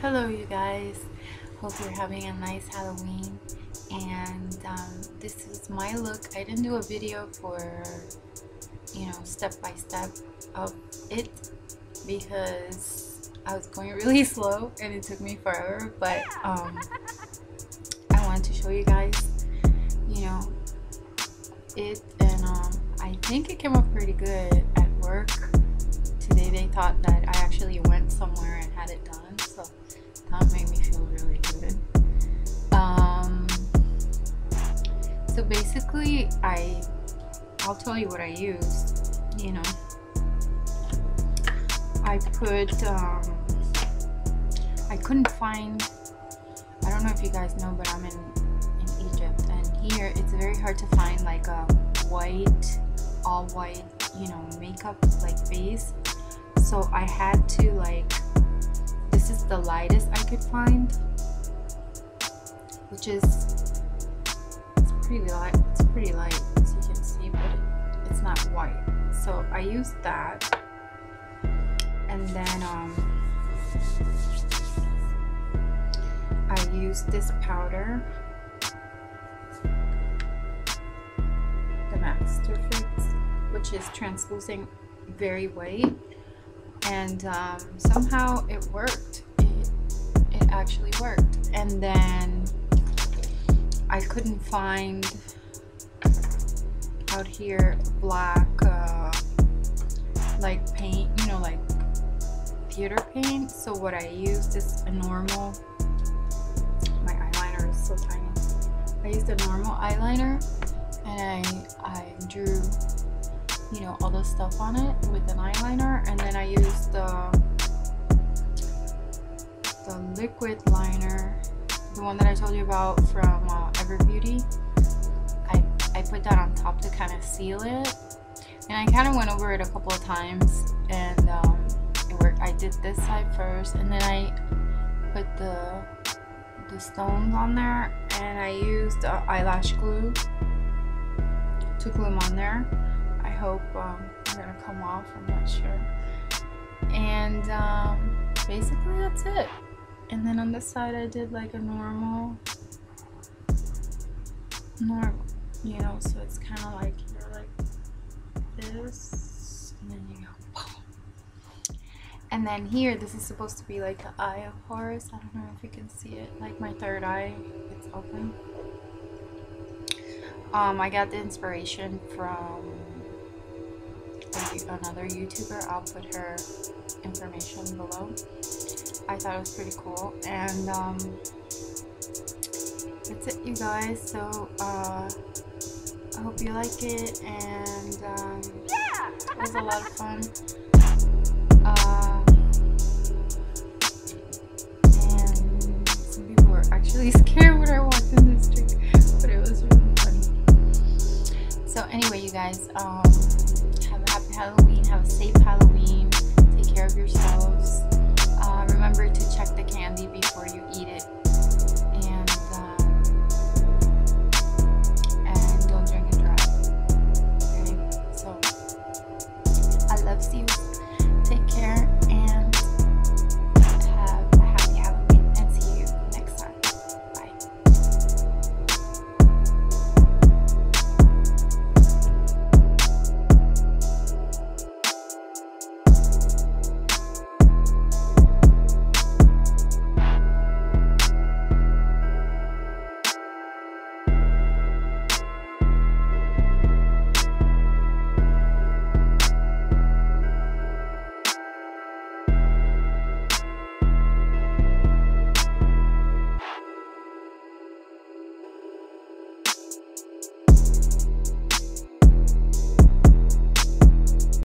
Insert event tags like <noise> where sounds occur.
Hello, you guys. Hope you're having a nice Halloween. And um, this is my look. I didn't do a video for, you know, step by step of it because I was going really <laughs> slow and it took me forever. But um, I wanted to show you guys, you know, it. And um, I think it came up pretty good at work. Today they thought that basically, I I'll tell you what I used. You know, I put um, I couldn't find. I don't know if you guys know, but I'm in in Egypt, and here it's very hard to find like a white, all white, you know, makeup like base. So I had to like this is the lightest I could find which is light it's pretty light as you can see but it's not white. So I used that. And then um, I used this powder. The Master Fix which is translucent very white. And um, somehow it worked. It, it actually worked. And then I couldn't find out here black uh, like paint you know like theater paint. So what I used is a normal my eyeliner is so tiny. I used a normal eyeliner and I, I drew you know all the stuff on it with an eyeliner. And then I used the the liquid liner the one that I told you about from uh, Beauty I, I put that on top to kind of seal it and I kind of went over it a couple of times and um, it worked I did this side first and then I put the the stones on there and I used uh, eyelash glue to glue them on there I hope um, they're gonna come off. I'm not sure. And um, basically that's it. And then on this side I did like a normal, normal, you know, so it's kind of like you're like this, and then you go boom. And then here, this is supposed to be like the eye of Horus. I don't know if you can see it, like my third eye, it's open. Um, I got the inspiration from another YouTuber. I'll put her information below. I thought it was pretty cool. And um, that's it, you guys. So uh, I hope you like it. And um, yeah! it was a lot of fun. <laughs> Uh, and some people were actually <laughs> scared when I walked in the street, but it was really funny. So anyway, you guys. Um, Have a happy Halloween. have a of